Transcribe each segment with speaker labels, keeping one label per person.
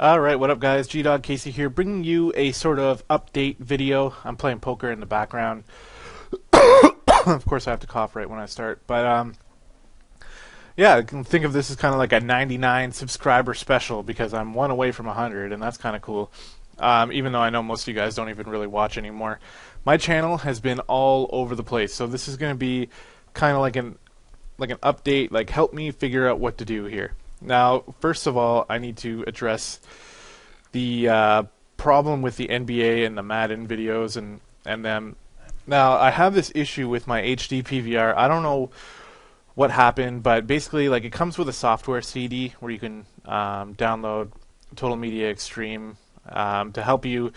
Speaker 1: Alright, what up guys? G-Dog Casey here, bringing you a sort of update video. I'm playing poker in the background. of course I have to cough right when I start, but um, yeah, I can think of this as kind of like a 99 subscriber special because I'm one away from 100, and that's kind of cool. Um, even though I know most of you guys don't even really watch anymore. My channel has been all over the place, so this is going to be kind of like an like an update, like help me figure out what to do here. Now, first of all, I need to address the uh, problem with the NBA and the Madden videos and and them. Now, I have this issue with my HD PVR. I don't know what happened, but basically, like it comes with a software CD where you can um, download Total Media Extreme um, to help you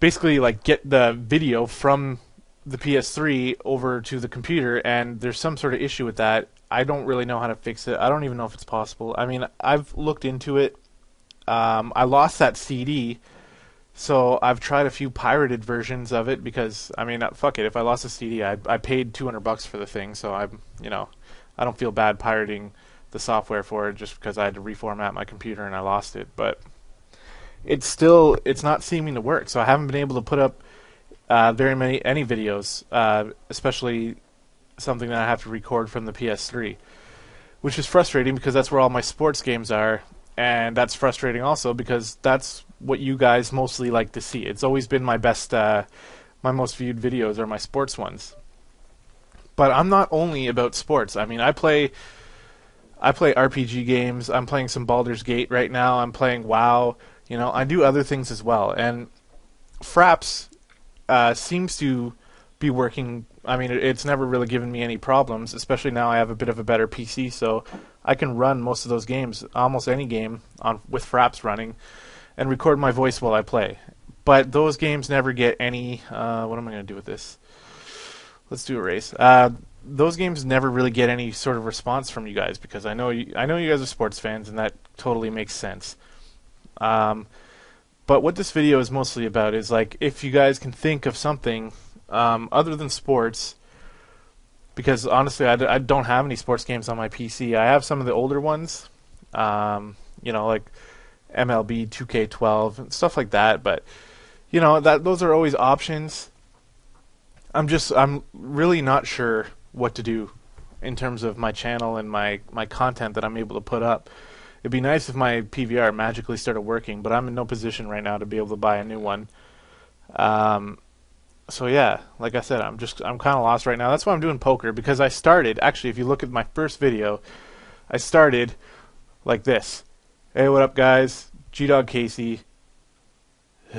Speaker 1: basically like get the video from the PS3 over to the computer, and there's some sort of issue with that. I don't really know how to fix it. I don't even know if it's possible. I mean, I've looked into it. Um, I lost that CD, so I've tried a few pirated versions of it because I mean, uh, fuck it. If I lost a CD, I I paid 200 bucks for the thing, so I'm you know, I don't feel bad pirating the software for it just because I had to reformat my computer and I lost it. But it's still it's not seeming to work. So I haven't been able to put up uh, very many any videos, uh, especially something that I have to record from the PS3, which is frustrating because that's where all my sports games are, and that's frustrating also because that's what you guys mostly like to see. It's always been my best, uh, my most viewed videos are my sports ones. But I'm not only about sports. I mean, I play. I play RPG games. I'm playing some Baldur's Gate right now. I'm playing WoW. You know, I do other things as well. And Fraps uh, seems to be working. I mean, it's never really given me any problems, especially now I have a bit of a better PC, so I can run most of those games, almost any game, on with Fraps running, and record my voice while I play. But those games never get any. Uh, what am I going to do with this? Let's do a race. Uh, those games never really get any sort of response from you guys because I know you, I know you guys are sports fans, and that totally makes sense. Um, but what this video is mostly about is like if you guys can think of something um, other than sports, because honestly, I don't have any sports games on my PC. I have some of the older ones, um, you know, like MLB 2K12 and stuff like that. But you know, that those are always options. I'm just I'm really not sure what to do in terms of my channel and my my content that I'm able to put up. It'd be nice if my PVR magically started working, but I'm in no position right now to be able to buy a new one. Um, so yeah, like I said, I'm just I'm kind of lost right now. That's why I'm doing poker because I started actually. If you look at my first video, I started like this. Hey, what up, guys? G Dog Casey.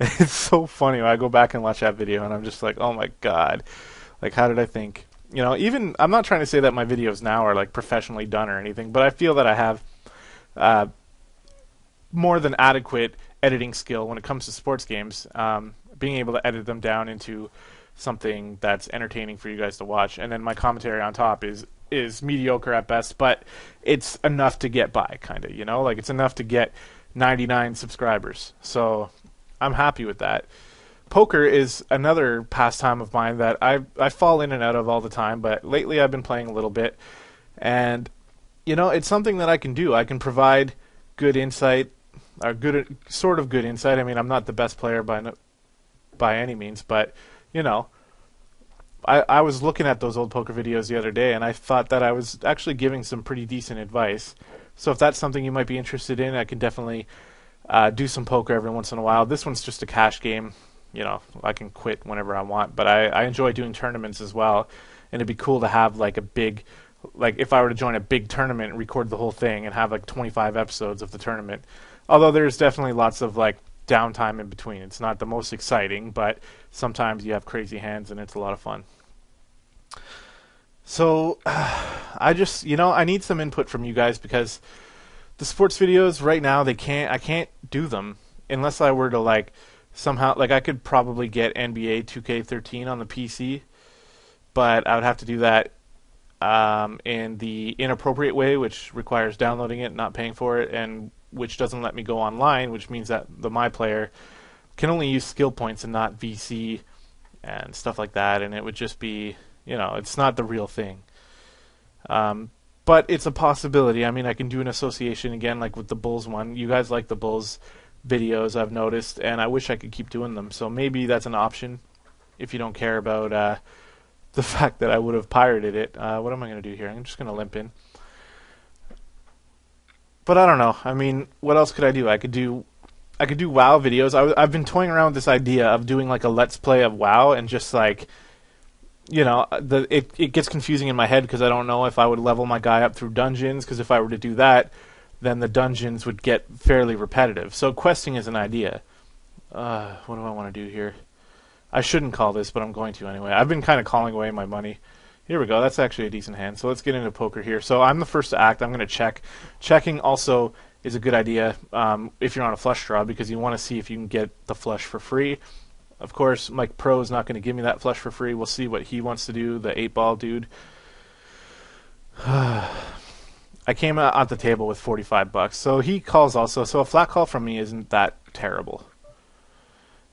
Speaker 1: it's so funny when I go back and watch that video, and I'm just like, oh my god, like how did I think? you know, even I'm not trying to say that my videos now are like professionally done or anything, but I feel that I have uh, more than adequate editing skill when it comes to sports games. Um, being able to edit them down into something that's entertaining for you guys to watch, and then my commentary on top is is mediocre at best, but it's enough to get by, kind of. You know, like it's enough to get 99 subscribers. So I'm happy with that poker is another pastime of mine that I I fall in and out of all the time, but lately I've been playing a little bit, and you know it's something that I can do. I can provide good insight, or good sort of good insight. I mean, I'm not the best player by by any means, but you know. I, I was looking at those old poker videos the other day, and I thought that I was actually giving some pretty decent advice. So if that's something you might be interested in, I can definitely uh, do some poker every once in a while. This one's just a cash game you know, I can quit whenever I want. But I, I enjoy doing tournaments as well, and it'd be cool to have like a big, like if I were to join a big tournament and record the whole thing and have like 25 episodes of the tournament. Although there's definitely lots of like downtime in between. It's not the most exciting, but sometimes you have crazy hands and it's a lot of fun. So I just, you know, I need some input from you guys because the sports videos right now they can't I can't do them unless I were to like somehow like I could probably get NBA 2K13 on the PC, but I would have to do that um, in the inappropriate way, which requires downloading it, not paying for it, and which doesn't let me go online, which means that the my player can only use skill points and not VC and stuff like that, and it would just be you know it's not the real thing. Um, but it's a possibility. I mean, I can do an association again, like with the Bulls one. You guys like the Bulls videos, I've noticed, and I wish I could keep doing them. So maybe that's an option if you don't care about uh, the fact that I would have pirated it. Uh, what am I going to do here? I'm just going to limp in. But I don't know. I mean, what else could I do? I could do I could do WoW videos. I, have been toying around with this idea of doing like a let's play of WoW and just like, you know, the it it gets confusing in my head because I don't know if I would level my guy up through dungeons. Because if I were to do that, then the dungeons would get fairly repetitive. So questing is an idea. Uh, what do I want to do here? I shouldn't call this, but I'm going to anyway. I've been kind of calling away my money. Here we go. That's actually a decent hand. So let's get into poker here. So I'm the first to act. I'm going to check. Checking also is a good idea um, if you're on a flush draw because you want to see if you can get the flush for free. Of course, Mike Pro is not going to give me that flush for free. We'll see what he wants to do, the eight ball dude. I came out at the table with 45 bucks. So he calls also. So a flat call from me isn't that terrible.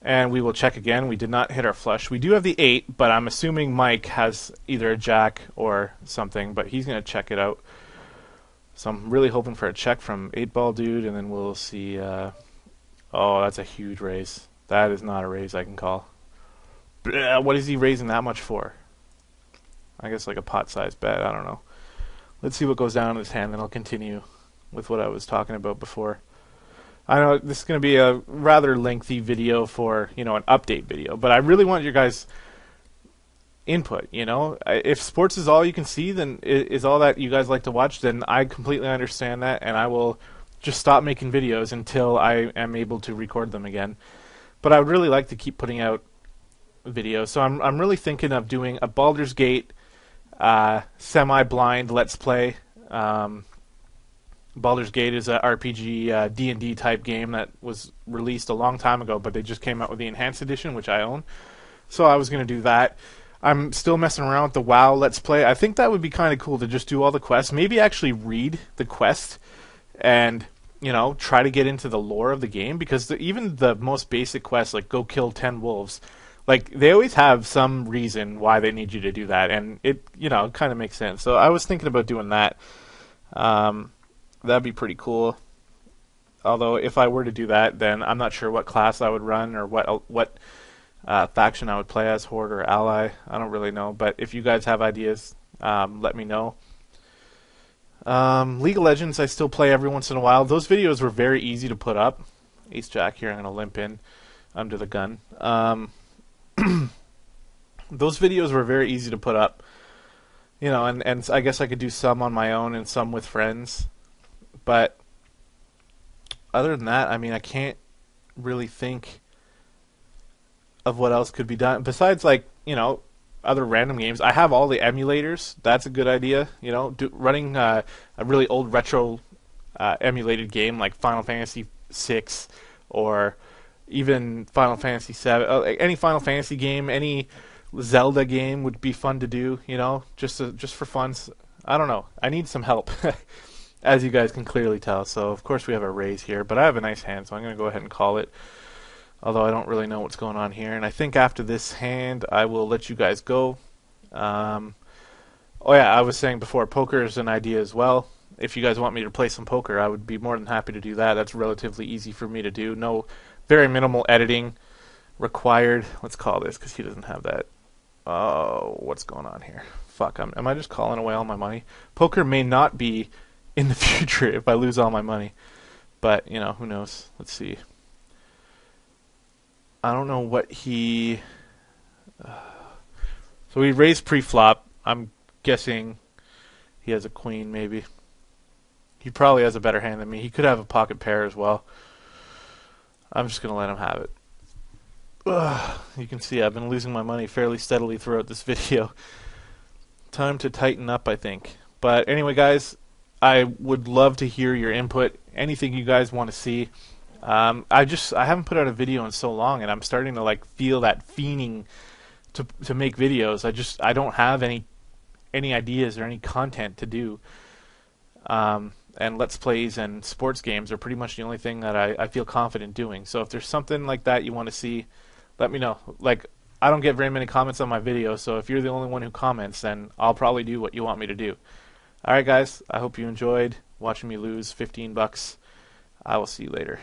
Speaker 1: And we will check again. We did not hit our flush. We do have the 8, but I'm assuming Mike has either a jack or something, but he's going to check it out. So I'm really hoping for a check from 8 Ball Dude, and then we'll see. Uh, oh, that's a huge raise. That is not a raise I can call. What is he raising that much for? I guess like a pot sized bet. I don't know. Let's see what goes down in this hand, then I'll continue with what I was talking about before. I know this is going to be a rather lengthy video for you know an update video, but I really want your guys' input. You know, if sports is all you can see, then is all that you guys like to watch. Then I completely understand that, and I will just stop making videos until I am able to record them again. But I would really like to keep putting out videos, so I'm I'm really thinking of doing a Baldur's Gate uh, semi-blind Let's Play. Um, Baldur's Gate is a RPG uh, D&D type game that was released a long time ago, but they just came out with the enhanced edition, which I own. So I was going to do that. I'm still messing around with the WoW Let's Play. I think that would be kind of cool to just do all the quests. Maybe actually read the quest and you know try to get into the lore of the game because the, even the most basic quests like go kill 10 wolves like they always have some reason why they need you to do that and it you know kind of makes sense so i was thinking about doing that um, that'd be pretty cool although if i were to do that then i'm not sure what class i would run or what what uh, faction I would play as, Horde or Ally. I don't really know, but if you guys have ideas, um, let me know. Um, League of Legends, I still play every once in a while. Those videos were very easy to put up. Ace Jack here, I'm going to limp in under the gun. Um, those videos were very easy to put up. You know, and, and I guess I could do some on my own and some with friends. But other than that, I mean, I can't really think of what else could be done besides like you know other random games. I have all the emulators. That's a good idea. You know, do, running uh, a really old retro uh, emulated game like Final Fantasy VI or even Final Fantasy Seven. Uh, any Final Fantasy game, any Zelda game would be fun to do. You know, just to, just for fun. I don't know. I need some help. As you guys can clearly tell, so of course we have a raise here, but I have a nice hand, so I'm going to go ahead and call it although I don't really know what's going on here. And I think after this hand, I will let you guys go. Um, oh yeah, I was saying before, poker is an idea as well. If you guys want me to play some poker, I would be more than happy to do that. That's relatively easy for me to do. No, very minimal editing required. Let's call this because he doesn't have that. Oh, what's going on here? Fuck, I'm, am I just calling away all my money? Poker may not be in the future if I lose all my money. But, you know, who knows? Let's see. I don't know what he. Uh, so he raised pre-flop. I'm guessing he has a queen, maybe. He probably has a better hand than me. He could have a pocket pair as well. I'm just gonna let him have it. Ugh, you can see I've been losing my money fairly steadily throughout this video. Time to tighten up, I think. But anyway, guys, I would love to hear your input. Anything you guys want to see. Um, I just I haven't put out a video in so long, and I'm starting to like feel that fiending to to make videos. I just I don't have any any ideas or any content to do. Um, and let's plays and sports games are pretty much the only thing that I, I feel confident doing. So if there's something like that you want to see, let me know. Like I don't get very many comments on my videos, so if you're the only one who comments, then I'll probably do what you want me to do. All right, guys. I hope you enjoyed watching me lose 15 bucks. I will see you later.